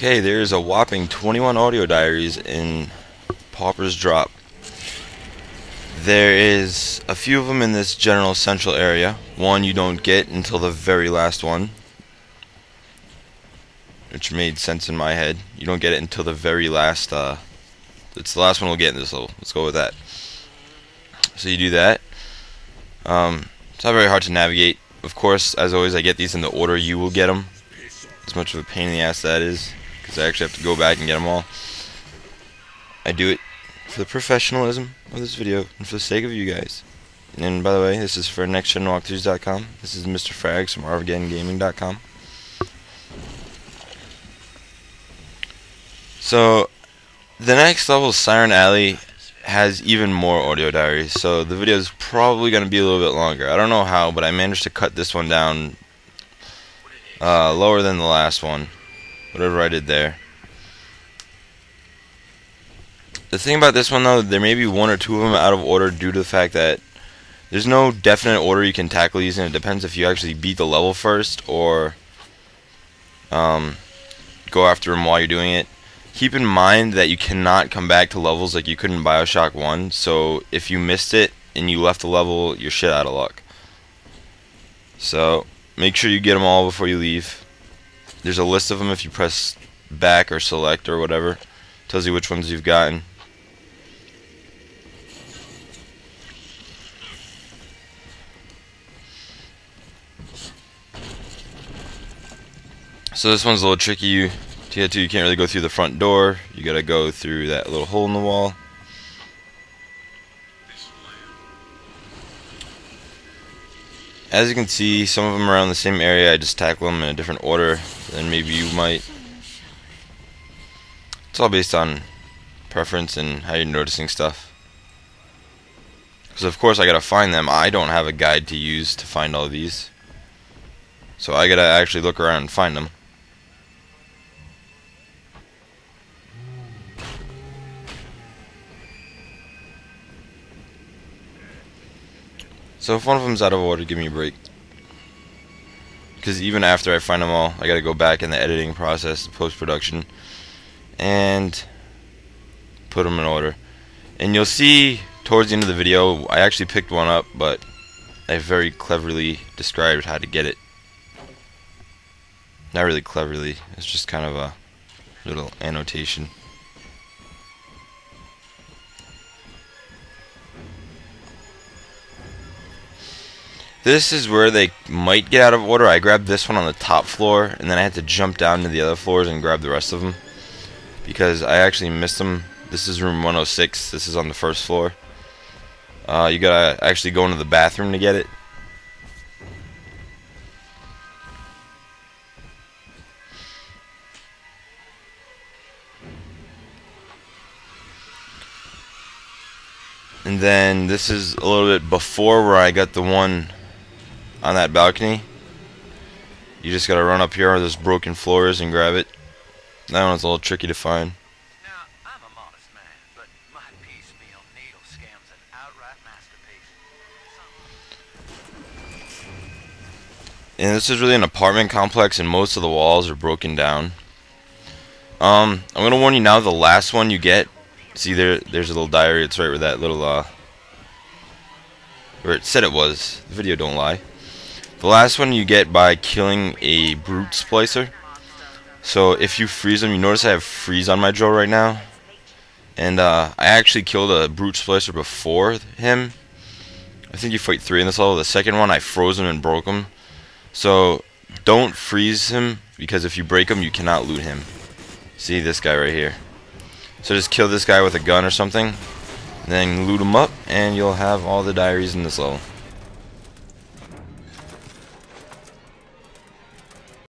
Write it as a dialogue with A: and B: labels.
A: Okay, there's a whopping 21 audio diaries in Pauper's Drop. There is a few of them in this general central area. One you don't get until the very last one, which made sense in my head. You don't get it until the very last. Uh, it's the last one we'll get in this level. Let's go with that. So you do that. Um, it's not very hard to navigate. Of course, as always, I get these in the order you will get them. As much of a pain in the ass that is, because I actually have to go back and get them all. I do it for the professionalism of this video and for the sake of you guys. And by the way, this is for nextgenwalkthroughs.com. This is Mr. Fraggs from ArmageddonGaming.com. So, the next level, Siren Alley, has even more audio diaries. So the video is probably going to be a little bit longer. I don't know how, but I managed to cut this one down uh, lower than the last one. Whatever I did there. The thing about this one though, there may be one or two of them out of order due to the fact that there's no definite order you can tackle these and it depends if you actually beat the level first or um, go after them while you're doing it. Keep in mind that you cannot come back to levels like you could in Bioshock 1, so if you missed it and you left the level, you're shit out of luck. So, make sure you get them all before you leave. There's a list of them if you press back or select or whatever. Tells you which ones you've gotten. So this one's a little tricky to get to. You can't really go through the front door. You gotta go through that little hole in the wall. As you can see, some of them are around the same area. I just tackle them in a different order than maybe you might. It's all based on preference and how you're noticing stuff. Because of course I gotta find them. I don't have a guide to use to find all these. So I gotta actually look around and find them. So if one of them's out of order, give me a break. Because even after I find them all, I gotta go back in the editing process, post-production, and put them in order. And you'll see towards the end of the video, I actually picked one up, but I very cleverly described how to get it. Not really cleverly, it's just kind of a little annotation. This is where they might get out of order. I grabbed this one on the top floor, and then I had to jump down to the other floors and grab the rest of them. Because I actually missed them. This is room 106. This is on the first floor. Uh, you gotta actually go into the bathroom to get it. And then this is a little bit before where I got the one on that balcony. You just gotta run up here where there's broken floors and grab it. That one's a little tricky to find.
B: Now, I'm a modest man, but my piecemeal needle scam's an outright masterpiece.
A: And this is really an apartment complex and most of the walls are broken down. Um, I'm gonna warn you now, the last one you get, see there, there's a little diary, it's right where that little, uh, where it said it was, the video don't lie. The last one you get by killing a brute splicer. So if you freeze them, you notice I have freeze on my drill right now. And uh, I actually killed a brute splicer before him. I think you fight three in this level. The second one I froze him and broke him. So don't freeze him because if you break him, you cannot loot him. See this guy right here. So just kill this guy with a gun or something. Then loot him up and you'll have all the diaries in this level.